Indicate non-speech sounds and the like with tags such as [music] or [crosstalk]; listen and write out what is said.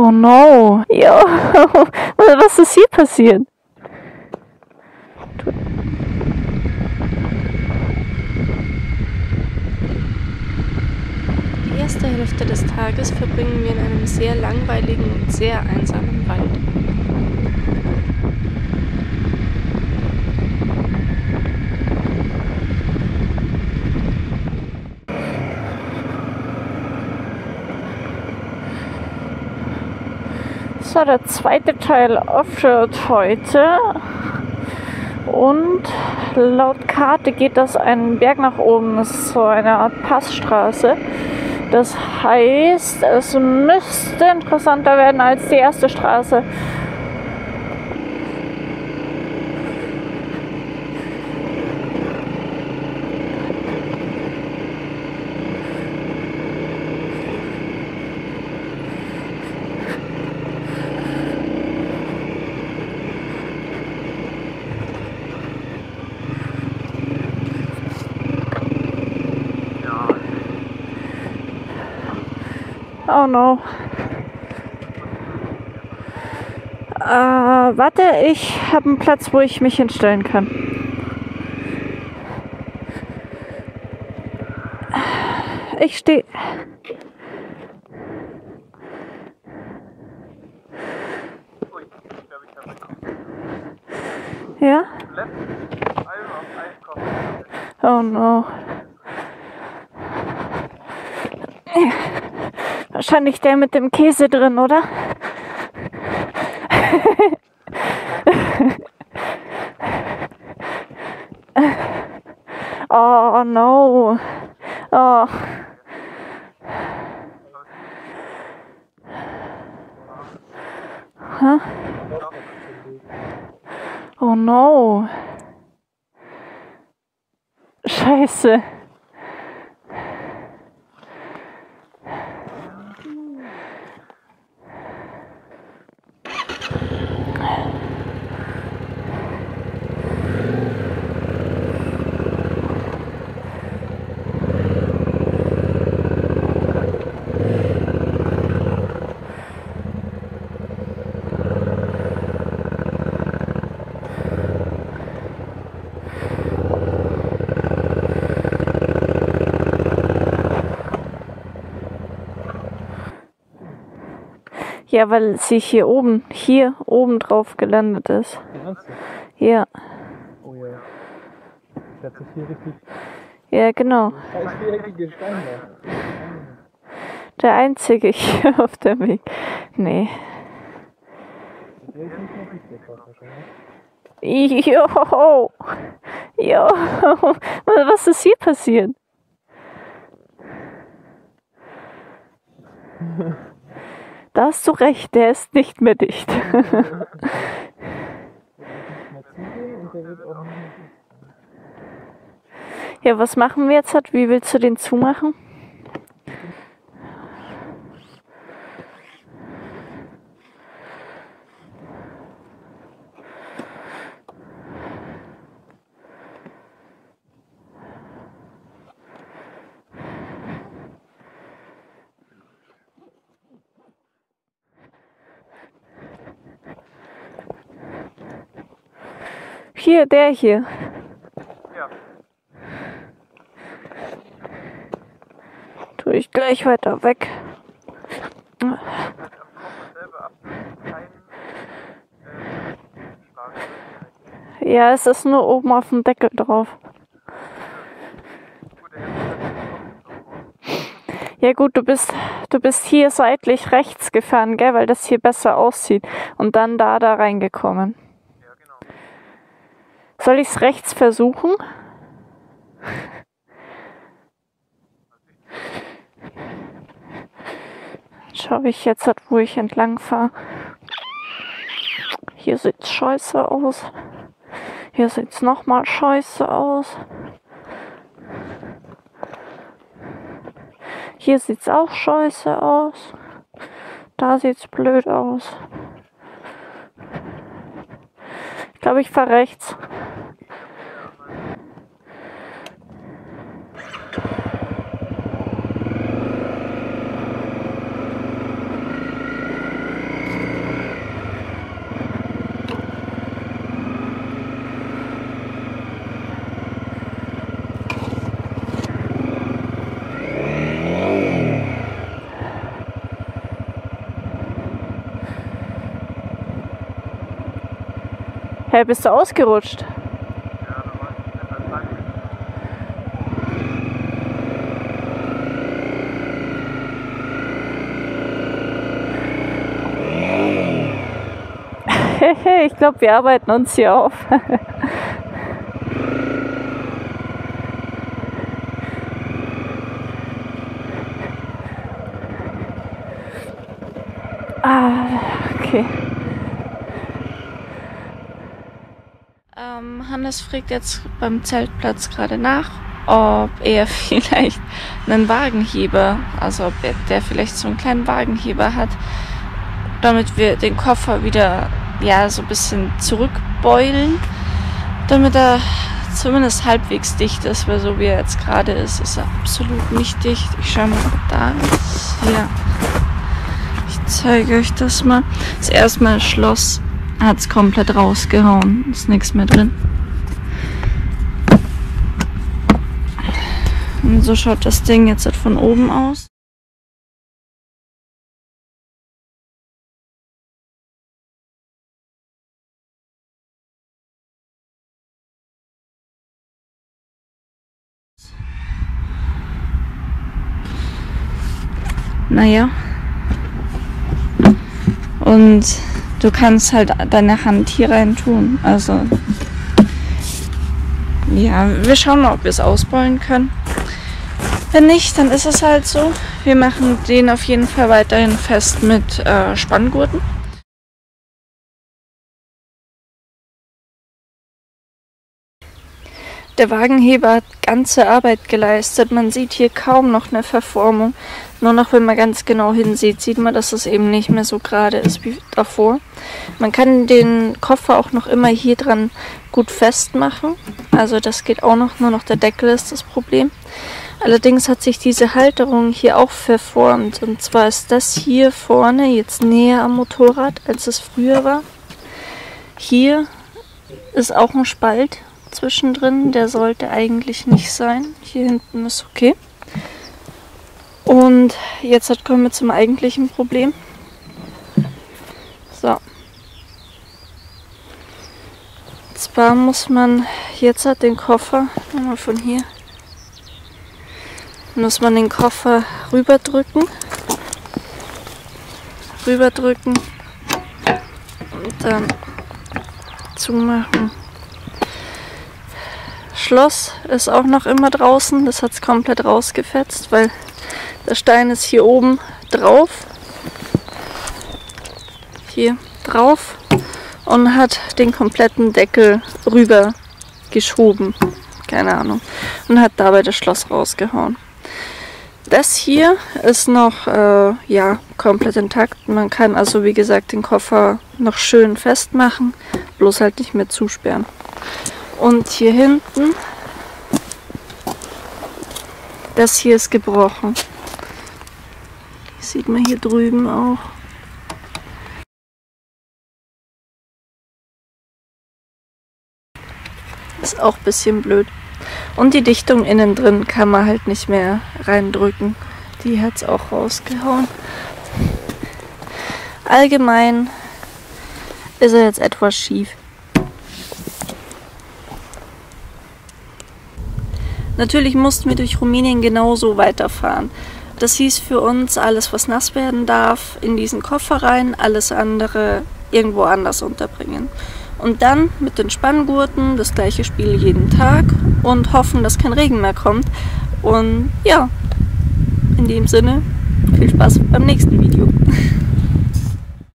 Oh no. Ja, [laughs] was ist hier passiert? Die erste Hälfte des Tages verbringen wir in einem sehr langweiligen und sehr einsamen Wald. War der zweite Teil Offroad heute. Und laut Karte geht das einen Berg nach oben. Das ist so eine Art Passstraße. Das heißt, es müsste interessanter werden als die erste Straße. Oh no. Äh, warte, ich habe einen Platz, wo ich mich hinstellen kann. Ich stehe. Ja? Oh no. Wahrscheinlich der mit dem Käse drin, oder? [laughs] oh no. Oh. Huh? Oh no. Scheiße. Ja, weil sie hier oben, hier oben drauf gelandet ist. Ja, Oh ja. Der hat sich hier richtig ja, genau. Der einzige hier auf dem Weg. Nee. Der ist nicht mehr richtig drauf wahrscheinlich. Jo, jo, was ist hier passiert? [laughs] Da hast du recht, der ist nicht mehr dicht. Ja, was machen wir jetzt? Hat? Wie willst du den zumachen? Hier, der hier. Ja. Tue ich gleich weiter weg. Ja, es ist nur oben auf dem Deckel drauf. Ja gut, du bist, du bist hier seitlich rechts gefahren, gell, weil das hier besser aussieht. Und dann da, da reingekommen. Soll ich's rechts versuchen? Schau ich jetzt, wo ich entlang fahre. Hier sieht's scheiße aus. Hier sieht's nochmal scheiße aus. Hier sieht's auch scheiße aus. Da sieht's blöd aus. Ich glaube, ich fahre rechts. Hey, bist du ausgerutscht? [laughs] Ich glaube, wir arbeiten uns hier auf. [laughs] ah, okay. Hannes fragt jetzt beim Zeltplatz gerade nach, ob er [laughs] vielleicht einen Wagenheber, also ob er, der vielleicht so einen kleinen Wagenheber hat, damit wir den Koffer wieder ja so ein bisschen zurückbeulen, damit er zumindest halbwegs dicht ist, weil so wie er jetzt gerade ist, ist er absolut nicht dicht. Ich schaue mal, ob da ist. Ja. Ich zeige euch das mal. Das erste Mal Schloss hat es komplett rausgehauen. Ist nichts mehr drin. Und so schaut das Ding jetzt halt von oben aus. Naja. Und du kannst halt deine Hand hier rein tun. Also. Ja, wir schauen mal, ob wir es ausbeulen können. Wenn nicht, dann ist es halt so. Wir machen den auf jeden Fall weiterhin fest mit äh, Spanngurten. Der Wagenheber hat ganze Arbeit geleistet. Man sieht hier kaum noch eine Verformung. Nur noch, wenn man ganz genau hinsieht, sieht man, dass es eben nicht mehr so gerade ist wie davor. Man kann den Koffer auch noch immer hier dran gut festmachen. Also das geht auch noch, nur noch der Deckel ist das Problem. Allerdings hat sich diese Halterung hier auch verformt. Und zwar ist das hier vorne jetzt näher am Motorrad, als es früher war. Hier ist auch ein Spalt zwischendrin. Der sollte eigentlich nicht sein. Hier hinten ist okay. Und jetzt kommen wir zum eigentlichen Problem. So. Zwar muss man jetzt hat den Koffer, nochmal von hier, muss man den Koffer rüberdrücken. Rüberdrücken und dann zumachen. Schloss ist auch noch immer draußen. Das hat es komplett rausgefetzt, weil der Stein ist hier oben drauf. Hier drauf und hat den kompletten Deckel rüber geschoben. Keine Ahnung. Und hat dabei das Schloss rausgehauen. Das hier ist noch äh, ja, komplett intakt. Man kann also wie gesagt den Koffer noch schön festmachen, bloß halt nicht mehr zusperren. Und hier hinten, das hier ist gebrochen. Sieht man hier drüben auch. Ist auch ein bisschen blöd. Und die Dichtung innen drin kann man halt nicht mehr reindrücken. Die hat es auch rausgehauen. Allgemein ist er jetzt etwas schief. Natürlich mussten wir durch Rumänien genauso weiterfahren. Das hieß für uns, alles was nass werden darf, in diesen Koffer rein, alles andere irgendwo anders unterbringen. Und dann mit den Spanngurten das gleiche Spiel jeden Tag und hoffen, dass kein Regen mehr kommt. Und ja, in dem Sinne, viel Spaß beim nächsten Video. [laughs]